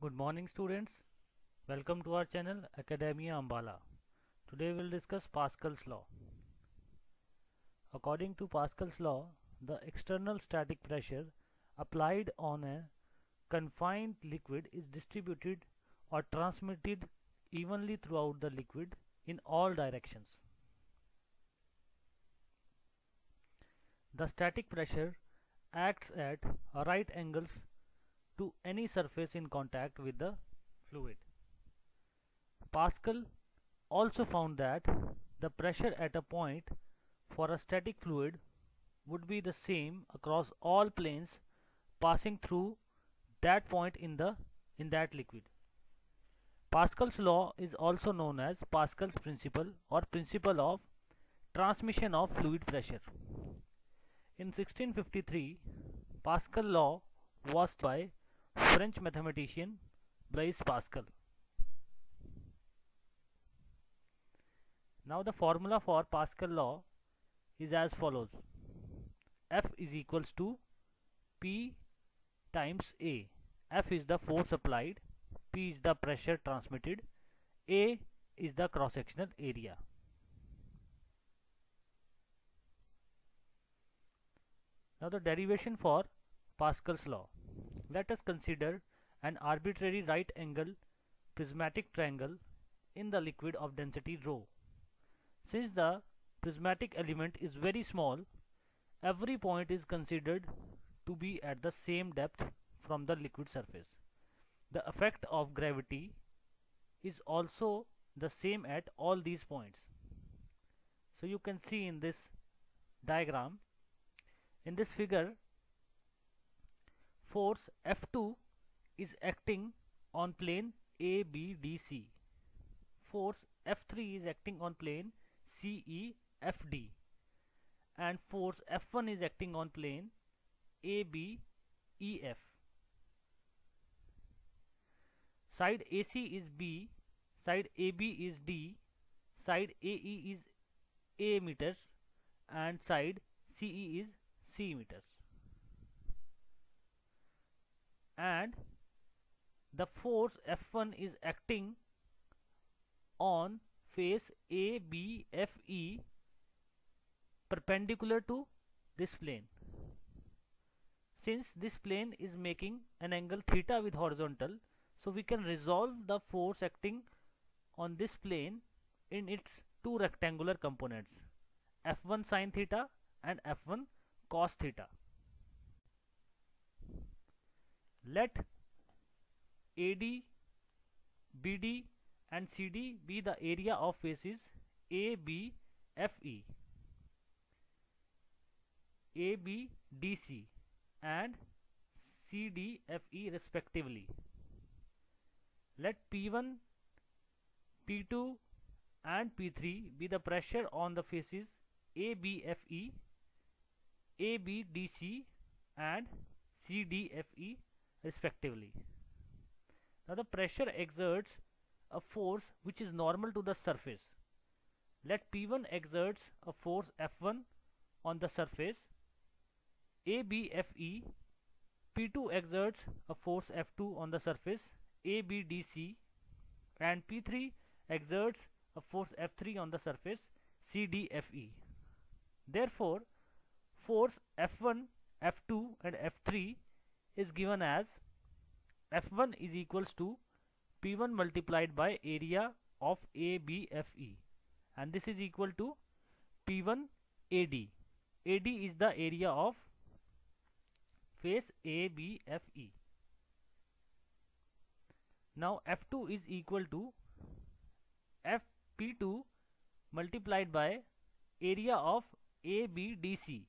Good morning students. Welcome to our channel Academia Ambala. Today we will discuss Pascal's law. According to Pascal's law, the external static pressure applied on a confined liquid is distributed or transmitted evenly throughout the liquid in all directions. The static pressure acts at right angles to any surface in contact with the fluid. Pascal also found that the pressure at a point for a static fluid would be the same across all planes passing through that point in the in that liquid. Pascal's law is also known as Pascal's principle or principle of transmission of fluid pressure. In 1653, Pascal law was by French mathematician Blaise Pascal. Now the formula for Pascal law is as follows. F is equals to P times A. F is the force applied, P is the pressure transmitted, A is the cross-sectional area. Now the derivation for Pascal's law. Let us consider an arbitrary right angle prismatic triangle in the liquid of density rho. Since the prismatic element is very small, every point is considered to be at the same depth from the liquid surface. The effect of gravity is also the same at all these points. So you can see in this diagram, in this figure, force F2 is acting on plane ABDC. Force F3 is acting on plane CEFD and force F1 is acting on plane ABEF. Side AC is B, side AB is D, side AE is A meters and side CE is C meters. And the force F1 is acting on face ABFE perpendicular to this plane. Since this plane is making an angle theta with horizontal, so we can resolve the force acting on this plane in its two rectangular components F1 sine theta and F1 cos theta. Let AD, BD and CD be the area of faces ABFE, ABDC and CDFE respectively. Let P1, P2 and P3 be the pressure on the faces ABFE, ABDC and CDFE respectively. Now the pressure exerts a force which is normal to the surface. Let P1 exerts a force F1 on the surface, ABFE, P2 exerts a force F2 on the surface, ABDC and P3 exerts a force F3 on the surface, CDFE. Therefore, force F1, F2 and F3 is given as F1 is equals to P1 multiplied by area of ABFE and this is equal to P1 AD. AD is the area of face ABFE. Now F2 is equal to FP2 multiplied by area of ABDC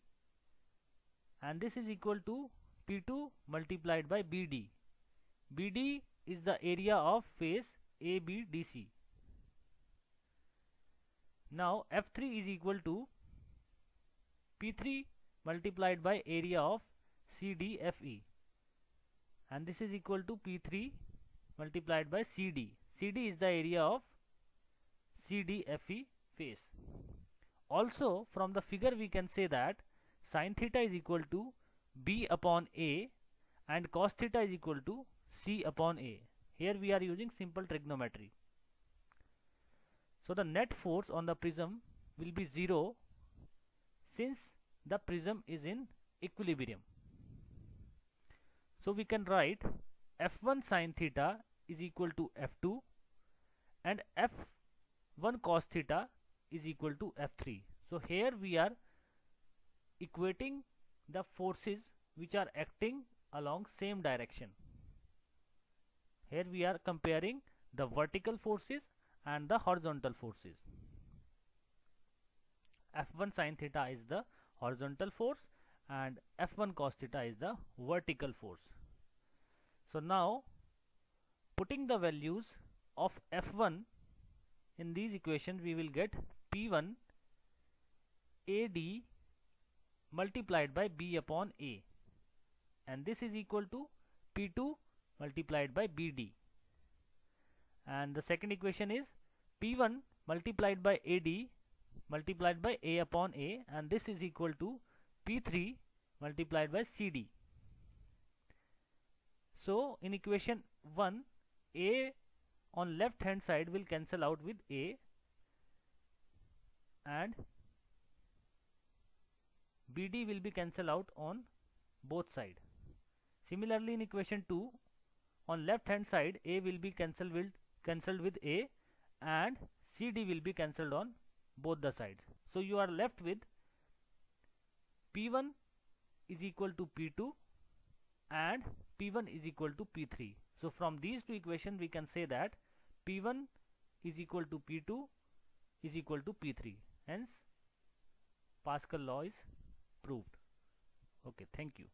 and this is equal to P2 multiplied by BD. BD is the area of face ABDC. Now F3 is equal to P3 multiplied by area of CDFE and this is equal to P3 multiplied by CD. CD is the area of CDFE face. Also from the figure we can say that sine theta is equal to B upon A and cos theta is equal to C upon A. here we are using simple trigonometry. So the net force on the prism will be zero since the prism is in equilibrium. So we can write f1 sine theta is equal to f2 and f1 cos theta is equal to f3 so here we are equating the forces which are acting along same direction. Here we are comparing the vertical forces and the horizontal forces. F1 sine theta is the horizontal force and f1 cos theta is the vertical force. So now putting the values of f1 in these equations we will get p1 ad multiplied by b upon a. And this is equal to p2 multiplied by bd and the second equation is p1 multiplied by ad multiplied by a upon a. And this is equal to p3 multiplied by cd so in equation 1 a on left hand side will cancel out with a. And BD will be cancelled out on both side. Similarly in equation 2 on left hand side A will be cancelled with, cancelled with A and CD will be cancelled on both the sides. So you are left with P1 is equal to P2 and P1 is equal to P3. So from these two equations we can say that P1 is equal to P2 is equal to P3. Hence Pascal law is proved okay thank you